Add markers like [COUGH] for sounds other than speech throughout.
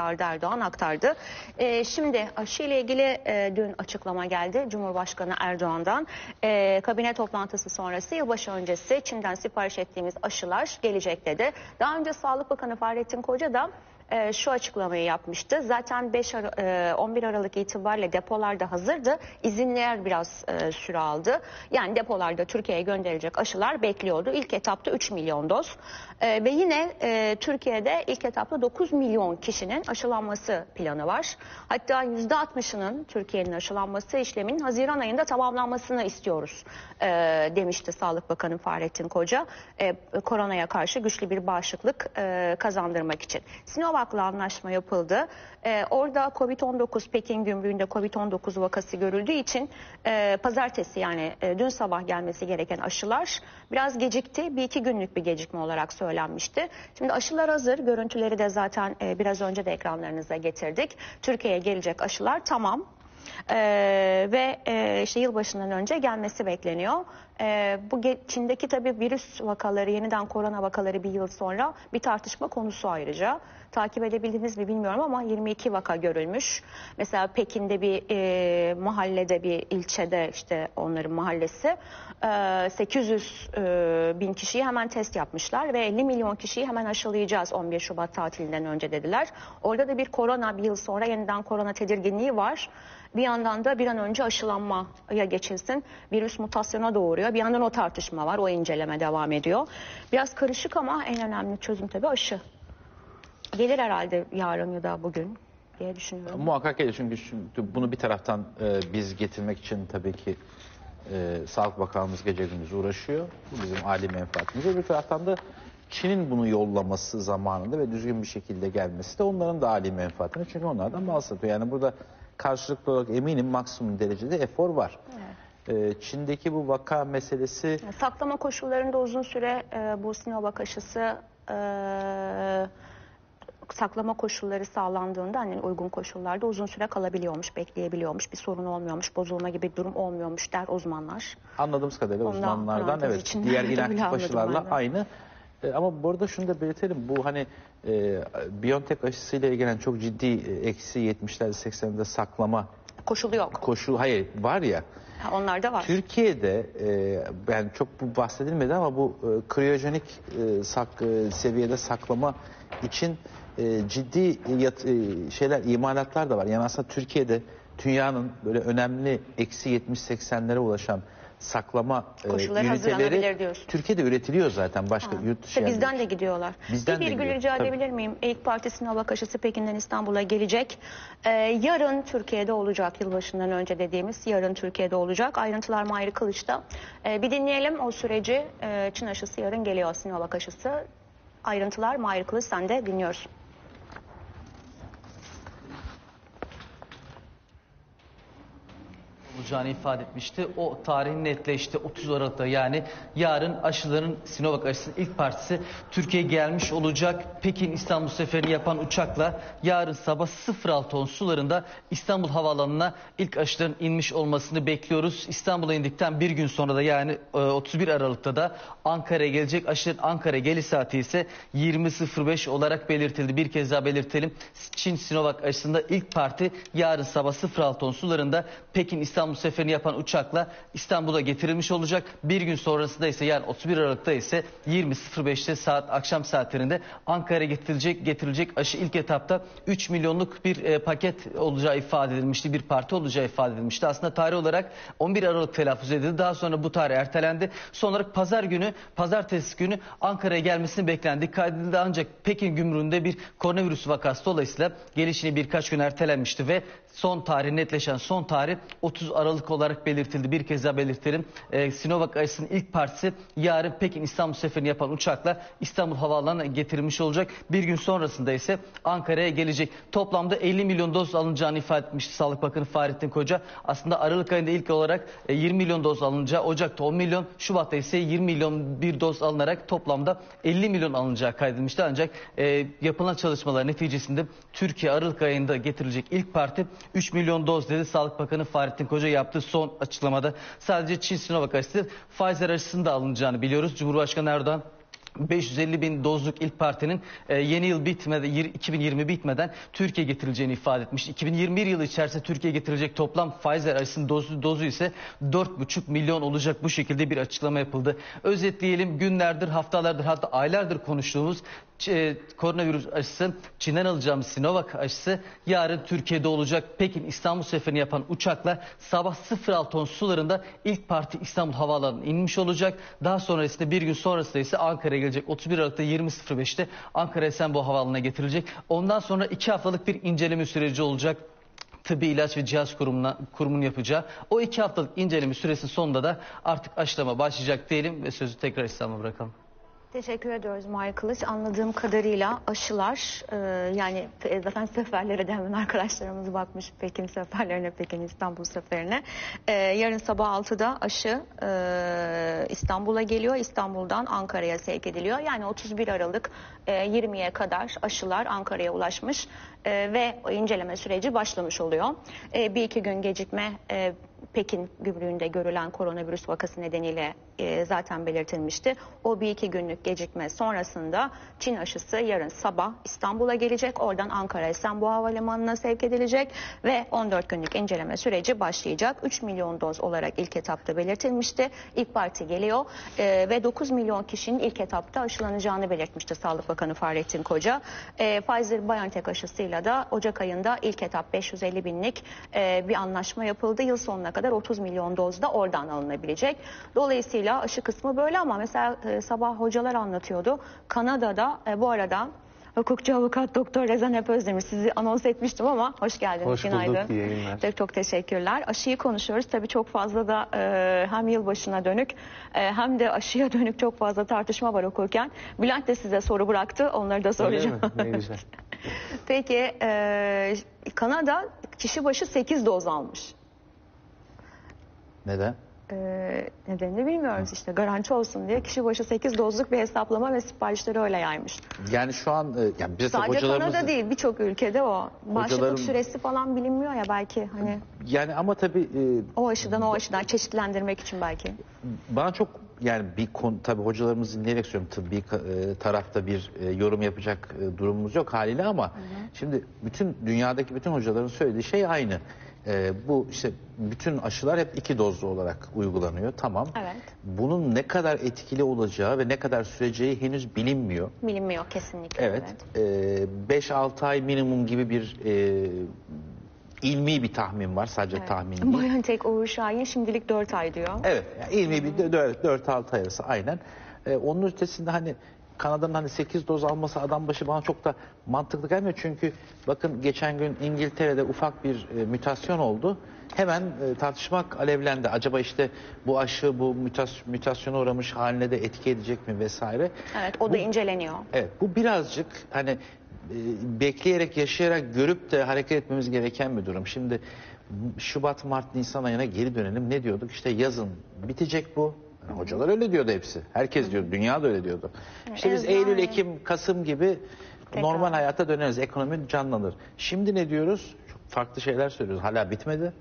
Arda Erdoğan aktardı. E, şimdi aşı ile ilgili e, dün açıklama geldi Cumhurbaşkanı Erdoğan'dan. E, kabine toplantısı sonrası yılbaşı öncesi Çin'den sipariş ettiğimiz aşılar gelecek dedi. Daha önce Sağlık Bakanı Fahrettin Koca da e, şu açıklamayı yapmıştı. Zaten 5 Ara- e, 11 Aralık itibariyle depolarda hazırdı. İzinler biraz e, süre aldı. Yani depolarda Türkiye'ye gönderilecek aşılar bekliyordu. İlk etapta 3 milyon doz. E, ve yine e, Türkiye'de ilk etapta 9 milyon kişinin aşılanması planı var. Hatta %60'ının Türkiye'nin aşılanması işleminin Haziran ayında tamamlanmasını istiyoruz e, demişti Sağlık Bakanı Fahrettin Koca. E, koronaya karşı güçlü bir bağışıklık e, kazandırmak için. Sinovac'la anlaşma yapıldı. E, orada Covid-19 Pekin gümrüğünde Covid-19 vakası görüldüğü için e, pazartesi yani e, dün sabah gelmesi gereken aşılar biraz gecikti. Bir iki günlük bir gecikme olarak söylenmişti. Şimdi aşılar hazır. Görüntüleri de zaten e, biraz önce de ekranlarınıza getirdik. Türkiye'ye gelecek aşılar tamam. Ee, ve e, işte yılbaşından önce gelmesi bekleniyor. Ee, bu Çin'deki tabii virüs vakaları, yeniden korona vakaları bir yıl sonra bir tartışma konusu ayrıca. Takip edebildiniz mi bilmiyorum ama 22 vaka görülmüş. Mesela Pekin'de bir e, mahallede bir ilçede işte onların mahallesi e, 800 e, bin kişiyi hemen test yapmışlar ve 50 milyon kişiyi hemen aşılayacağız 11 Şubat tatilinden önce dediler. Orada da bir korona bir yıl sonra yeniden korona tedirginliği var. Bir yandan da bir an önce aşılanmaya geçilsin. Virüs mutasyona doğuruyor. Bir yandan o tartışma var. O inceleme devam ediyor. Biraz karışık ama en önemli çözüm tabii aşı. Gelir herhalde yarın ya da bugün diye düşünüyorum. Muhakkak gelir çünkü bunu bir taraftan e, biz getirmek için tabii ki e, Sağlık Bakanlığımız gece gündüz uğraşıyor. Bu bizim âli menfaatimiz. Öbür taraftan da Çin'in bunu yollaması zamanında ve düzgün bir şekilde gelmesi de onların da âli menfaatine. Çünkü onlardan mal satıyor. Yani burada karşılıklı olarak eminim maksimum derecede efor var. E, Çin'deki bu vaka meselesi Saklama koşullarında uzun süre e, bu Sinovac aşısı e, saklama koşulları sağlandığında hani uygun koşullarda uzun süre kalabiliyormuş, bekleyebiliyormuş, bir sorun olmuyormuş, bozulma gibi bir durum olmuyormuş der uzmanlar. Anladığımız kadarıyla Ondan uzmanlardan evet diğer [LAUGHS] inaktif aşılarla de. aynı. E, ama bu arada şunu da belirtelim. Bu hani e, Biontech aşısıyla ilgili çok ciddi e, eksi 70'lerde 80'lerde saklama Koşulu yok. koşul hayır var ya. Ha, Onlar da var. Türkiye'de e, yani çok bu bahsedilmedi ama bu e, kriyojenik e, sak, e, seviyede saklama için e, ciddi yat- e, şeyler imalatlar da var. Yani aslında Türkiye'de dünyanın böyle önemli eksi 70-80'lere ulaşan saklama e, Koşulları üniteleri hazırlanabilir diyorsun. Türkiye'de üretiliyor zaten başka yurt dışı İşte bizden de gidiyorlar. Bizden bir de virgül gidiyor, rica tabii. edebilir miyim? İlk Parti Sinovac aşısı Pekin'den İstanbul'a gelecek. Ee, yarın Türkiye'de olacak. Yılbaşından önce dediğimiz yarın Türkiye'de olacak. Ayrıntılar Mahir Kılıç'ta. Ee, bir dinleyelim o süreci. Ee, Çin aşısı yarın geliyor Sinovac aşısı. Ayrıntılar Mahir Kılıç sen de dinliyorsun. Olacağını ifade etmişti. O tarihin netleşti 30 Aralık'ta yani yarın aşıların Sinovac aşısının ilk partisi Türkiye'ye gelmiş olacak. Pekin İstanbul seferini yapan uçakla yarın sabah 06 ton sularında İstanbul Havaalanı'na ilk aşıların inmiş olmasını bekliyoruz. İstanbul'a indikten bir gün sonra da yani e, 31 Aralık'ta da Ankara'ya gelecek aşıların Ankara geliş saati ise 20.05 olarak belirtildi. Bir kez daha belirtelim. Çin Sinovac aşısında ilk parti yarın sabah 06 ton sularında Pekin İstanbul seferini yapan uçakla İstanbul'a getirilmiş olacak. Bir gün sonrasında ise yani 31 Aralık'ta ise 20.05'te saat akşam saatlerinde Ankara'ya getirilecek getirilecek aşı ilk etapta 3 milyonluk bir e, paket olacağı ifade edilmişti. Bir parti olacağı ifade edilmişti. Aslında tarih olarak 11 Aralık telaffuz edildi. Daha sonra bu tarih ertelendi. Son olarak pazar günü, pazartesi günü Ankara'ya gelmesini beklendi. Kaydedildi ancak Pekin gümrüğünde bir koronavirüs vakası dolayısıyla gelişini birkaç gün ertelenmişti ve son tarih netleşen son tarih 30 Aralık olarak belirtildi. Bir kez daha belirtelim. Ee, Sinovac aşısının ilk partisi yarın Pekin İstanbul seferini yapan uçakla İstanbul Havaalanı'na getirilmiş olacak. Bir gün sonrasında ise Ankara'ya gelecek. Toplamda 50 milyon doz alınacağını ifade etmişti Sağlık Bakanı Fahrettin Koca. Aslında Aralık ayında ilk olarak e, 20 milyon doz alınacağı, Ocak'ta 10 milyon, Şubat'ta ise 20 milyon bir doz alınarak toplamda 50 milyon alınacağı kaydedilmişti. Ancak e, yapılan çalışmalar neticesinde Türkiye Aralık ayında getirilecek ilk parti 3 milyon doz dedi Sağlık Bakanı Fahrettin Koca yaptığı son açıklamada. Sadece Çin Sinovac aşısı Pfizer aşısının da alınacağını biliyoruz. Cumhurbaşkanı Erdoğan 550 bin dozluk ilk partinin e, yeni yıl bitmeden, yir- 2020 bitmeden Türkiye getirileceğini ifade etmiş. 2021 yılı içerisinde Türkiye getirilecek toplam Pfizer aşısının dozu, dozu ise 4,5 milyon olacak bu şekilde bir açıklama yapıldı. Özetleyelim günlerdir, haftalardır hatta aylardır konuştuğumuz e, koronavirüs aşısı Çin'den alacağımız Sinovac aşısı yarın Türkiye'de olacak. Pekin İstanbul seferini yapan uçakla sabah 06 sularında ilk parti İstanbul Havaalanı'na inmiş olacak. Daha sonrasında bir gün sonrasında ise Ankara'ya gelecek. 31 Aralık'ta 20.05'te Ankara Esenboğa Havaalanı'na getirilecek. Ondan sonra iki haftalık bir inceleme süreci olacak. Tıbbi İlaç ve Cihaz Kurumu'na, kurumunun yapacağı o iki haftalık inceleme süresi sonunda da artık aşılama başlayacak diyelim ve sözü tekrar İslam'a bırakalım. Teşekkür ediyoruz Mahir Kılıç. Anladığım kadarıyla aşılar e, yani e, zaten seferlere de hemen arkadaşlarımız bakmış Pekin seferlerine, Pekin İstanbul seferine. E, yarın sabah 6'da aşı e, İstanbul'a geliyor. İstanbul'dan Ankara'ya sevk ediliyor. Yani 31 Aralık e, 20'ye kadar aşılar Ankara'ya ulaşmış e, ve inceleme süreci başlamış oluyor. E, bir iki gün gecikme e, Pekin gümrüğünde görülen koronavirüs vakası nedeniyle e, zaten belirtilmişti. O bir iki günlük gecikme sonrasında Çin aşısı yarın sabah İstanbul'a gelecek. Oradan Ankara Esenboğa Havalimanı'na sevk edilecek ve 14 günlük inceleme süreci başlayacak. 3 milyon doz olarak ilk etapta belirtilmişti. İlk parti geliyor e, ve 9 milyon kişinin ilk etapta aşılanacağını belirtmişti Sağlık Bakanı Fahrettin Koca. E, Pfizer-BioNTech aşısıyla da Ocak ayında ilk etap 550 binlik e, bir anlaşma yapıldı. Yıl sonuna kadar 30 milyon doz da oradan alınabilecek. Dolayısıyla aşı kısmı böyle ama mesela e, sabah hocalar anlatıyordu. Kanada'da e, bu arada hukukçu avukat doktor Rezan Hep Özdemir sizi anons etmiştim ama hoş geldiniz. Hoş bulduk, Günaydın. iyi yayınlar. Çok, çok teşekkürler. Aşıyı konuşuyoruz. Tabii çok fazla da e, hem yılbaşına dönük e, hem de aşıya dönük çok fazla tartışma var okurken. Bülent de size soru bıraktı. Onları da soracağım. Ne güzel. [LAUGHS] Peki e, Kanada kişi başı 8 doz almış. Neden? E, nedenini bilmiyoruz işte garanti olsun diye kişi başı 8 dozluk bir hesaplama ve siparişleri öyle yaymış. Yani şu an e, yani biz de Sadece hocalarımız Kanada değil birçok ülkede o. Bağışıklık Hocalarım- süresi falan bilinmiyor ya belki hani yani ama tabii e, o aşıdan o aşıdan çeşitlendirmek için belki. bana çok yani bir konu tabii hocalarımızı dinleyerek söylüyorum tıbbi ka- e, tarafta bir e, yorum yapacak e, durumumuz yok haliyle ama şimdi bütün dünyadaki bütün hocaların söylediği şey aynı. E, bu işte bütün aşılar hep iki dozlu olarak uygulanıyor tamam. Evet. Bunun ne kadar etkili olacağı ve ne kadar süreceği henüz bilinmiyor. Bilinmiyor kesinlikle. Evet. e, 5-6 ay minimum gibi bir e, ilmi bir tahmin var. Sadece tahmin değil. BioNTech Uğur Şahin şimdilik 4 ay diyor. Evet. Yani ilmi bir 4-6 ay arası aynen. E, onun ötesinde hani Kanada'nın hani 8 doz alması adam başı bana çok da mantıklı gelmiyor. Çünkü bakın geçen gün İngiltere'de ufak bir e, mütasyon oldu. Hemen e, tartışmak alevlendi. Acaba işte bu aşı bu mütas mütasyona uğramış haline de etki edecek mi vesaire. Evet o da inceleniyor. Evet bu birazcık hani e, bekleyerek yaşayarak görüp de hareket etmemiz gereken bir durum. Şimdi Şubat, Mart, Nisan ayına geri dönelim. Ne diyorduk? İşte yazın bitecek bu. Yani hocalar öyle diyordu hepsi. Herkes diyordu. Dünya da öyle diyordu. İşte biz. Eylül, Ekim, Kasım gibi Tekrar. normal hayata döneriz. Ekonomi canlanır. Şimdi ne diyoruz? Çok farklı şeyler söylüyoruz. Hala bitmedi.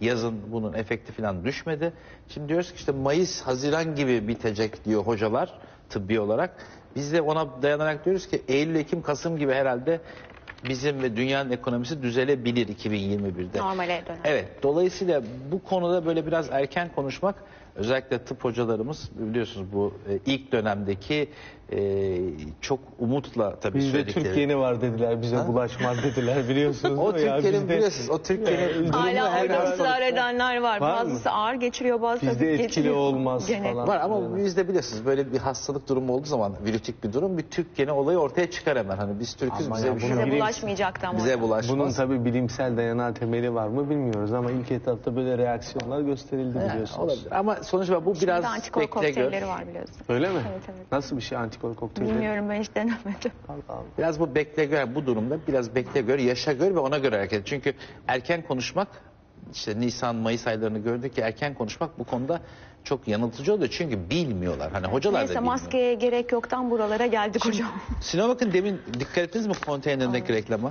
Yazın bunun efekti falan düşmedi. Şimdi diyoruz ki işte Mayıs, Haziran gibi bitecek diyor hocalar tıbbi olarak. Biz de ona dayanarak diyoruz ki Eylül, Ekim, Kasım gibi herhalde bizim ve dünyanın ekonomisi düzelebilir 2021'de. Normale döner. Evet. Dolayısıyla bu konuda böyle biraz erken konuşmak özellikle tıp hocalarımız biliyorsunuz bu e, ilk dönemdeki e, çok umutla tabii Bizde söyledikleri. Türk yeni var dediler, bize bulaşmaz dediler biliyorsunuz. [LAUGHS] O değil mi? Ya Türkiye'nin bizde- biliyorsunuz o Türkiye'nin [LAUGHS] durumu Hala her orada ısrar edenler var. Var mı? Bazısı ağır geçiriyor bazısı Bizde hafif etkili geçiriyor. olmaz Gene. falan. Var ama bizde biliyorsunuz böyle bir hastalık durumu olduğu zaman virütik bir durum bir Türk geni olayı ortaya çıkar hemen. Hani biz Türk'üz Ama bize ya bir şey bunu Bize bulaşmayacaktı ama. bize bulaşmaz. Bunun tabii bilimsel dayanağı temeli var mı bilmiyoruz ama ilk etapta böyle reaksiyonlar gösterildi biliyorsunuz. olabilir. Ama sonuçta bu Şimdi biraz antikor kokteylleri var biliyorsun. Öyle mi? Evet, evet. Nasıl bir şey antikor kokteyli? Bilmiyorum ben hiç denemedim. [LAUGHS] Allah Allah. Biraz bu bekle gör bu durumda biraz bekle gör yaşa gör ve ona göre hareket et. Çünkü erken konuşmak işte Nisan Mayıs aylarını gördük ki erken konuşmak bu konuda çok yanıltıcı oluyor. Çünkü bilmiyorlar. Hani hocalar da Neyse bilmiyor. maskeye gerek yoktan buralara geldik hocam. Sinovac'ın demin dikkat ettiniz mi konteynerindeki reklama?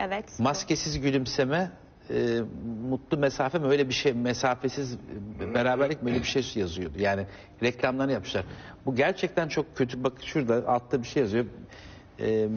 Evet. Maskesiz gülümseme e, mutlu mesafe mi öyle bir şey mesafesiz beraberlik mi öyle bir şey yazıyordu. Yani reklamlarını yapmışlar. Bu gerçekten çok kötü. Bak şurada altta bir şey yazıyor. E,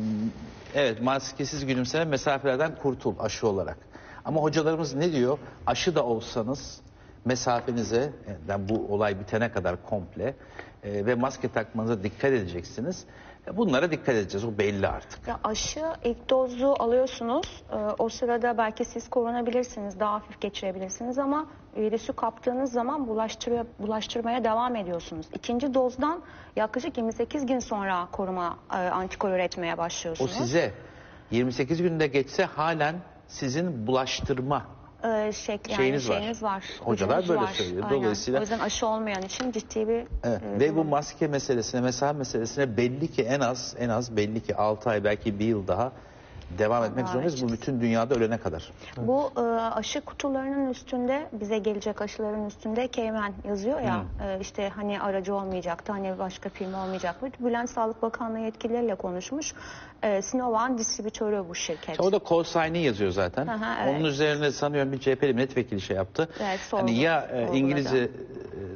evet maskesiz gülümseme mesafelerden kurtul aşı olarak. Ama hocalarımız ne diyor? Aşı da olsanız mesafenize yani bu olay bitene kadar komple e, ve maske takmanıza dikkat edeceksiniz. E, Bunlara dikkat edeceğiz. O belli artık. Ya aşı ilk dozu alıyorsunuz. Ee, o sırada belki siz korunabilirsiniz, daha hafif geçirebilirsiniz ama virüsü kaptığınız zaman bulaştırıyor, bulaştırmaya devam ediyorsunuz. İkinci dozdan yaklaşık 28 gün sonra koruma e, antikor üretmeye O başlıyorsunuz. size 28 günde geçse halen sizin bulaştırma Şey, yani şeyiniz var. şeyiniz var. Hocalar böyle var. söylüyor. Aynen. Dolayısıyla- O yüzden aşı olmayan için ciddi bir Evet. e, Ve bu maske meselesine, mesafe meselesine belli ki en az en az belli ki 6 ay belki bir yıl daha devam etmek zorundayız. Bu bütün dünyada ölene kadar. Bu e, aşı kutularının üstünde bize gelecek aşıların üstünde Cayman yazıyor ya e, işte hani aracı olmayacaktı hani başka firma olmayacaktı. Bülent Sağlık Bakanlığı yetkilileriyle konuşmuş. E, Sinovac'ın distribütörü bu şirket. Orada call sign'i yazıyor zaten. Aha, evet. Onun üzerine sanıyorum bir CHP'li milletvekili şey yaptı. Evet, hani ya e. İngilizce e,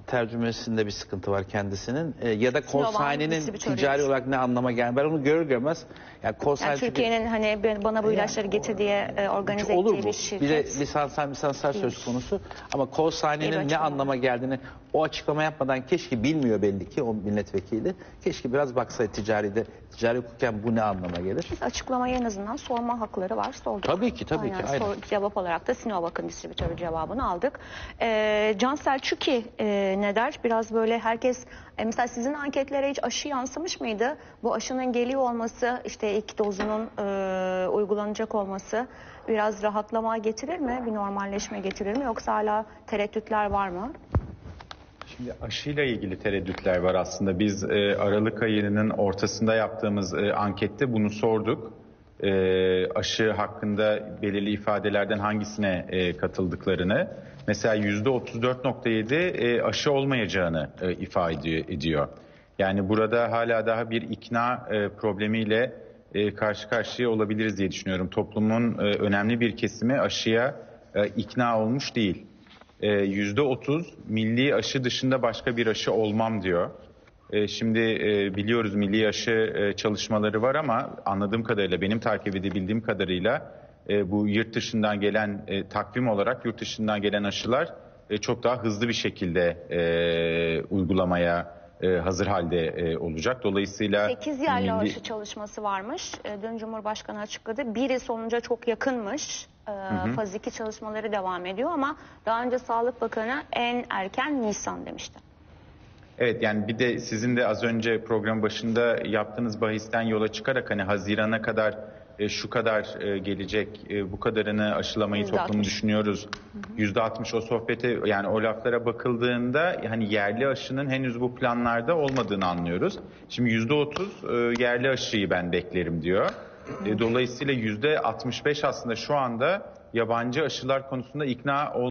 tercümesinde bir sıkıntı var kendisinin e, ya da call ticari olarak ne anlama gel. Ben onu görür görmez yani call yani Türkiye'nin hani bana bu ilaçları getir diye e, organize olur ettiği bu. bir şirket. Bir de lisanslar lisanslar söz konusu. Ama bir sign'inin ne anlama geldiğini o açıklama yapmadan keşke bilmiyor belli ki o milletvekili. Keşke biraz baksaydı ticaride. Ticari hukuken bu ne anlama gelir? Açıklamayı en azından sorma hakları var. Sorduk. Tabii ki, tabii ki, aynen. sor- cevap olarak da Sinovac'ın distribütörü cevabını aldık. Ee, Can Selçuk'i e, ne der? Biraz böyle herkes e, mesela sizin anketlere hiç aşı yansımış mıydı? Bu aşının geliyor olması işte ilk dozunun e, uygulanacak olması biraz rahatlama getirir mi? Bir normalleşme getirir mi? Yoksa hala tereddütler var mı? Şimdi aşıyla ilgili tereddütler var aslında. Biz e, Aralık ayının ortasında yaptığımız e, ankette bunu sorduk. E, aşı hakkında belirli ifadelerden hangisine e, katıldıklarını. Mesela %34.7 e, aşı olmayacağını e, ifade ediyor. Yani burada hala daha bir ikna e, problemiyle e, karşı karşıya olabiliriz diye düşünüyorum. Toplumun e, önemli bir kesimi aşıya e, ikna olmuş değil. E, Yüzde otuz milli aşı dışında başka bir aşı olmam diyor. E, Şimdi e, biliyoruz milli aşı e, çalışmaları var ama anladığım kadarıyla benim takip edebildiğim kadarıyla e, bu yurt dışından gelen takvim olarak yurt dışından gelen aşılar çok daha hızlı bir şekilde uygulamaya e, hazır halde e, olacak. Dolayısıyla 8 yerli milli- aşı çalışması varmış. E, Dün Cumhurbaşkanı açıkladı. Biri sonuca çok yakınmış. E, Faz 2 çalışmaları devam ediyor ama daha önce Sağlık Bakanı en erken Nisan demişti. Evet yani bir de sizin de az önce program başında yaptığınız bahisten yola çıkarak hani Haziran'a kadar e, şu kadar e, gelecek, e, bu kadarını aşılamayı Yüzde toplumu altmış. düşünüyoruz. Yüzde altmış o sohbete yani o laflara bakıldığında hani yerli aşının henüz bu planlarda olmadığını anlıyoruz. Şimdi yüzde otuz yerli aşıyı ben beklerim diyor. Dolayısıyla yüzde altmış beş aslında şu anda yabancı aşılar konusunda ikna ol